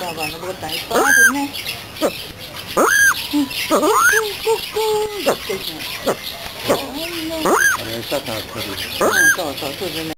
บอกก่อนระเบิดใส่ป้าถึงแม่กุ๊กกุ๊กกุ๊กกุ๊กกุ๊กあれさたっぷりうんそうそうそうですね。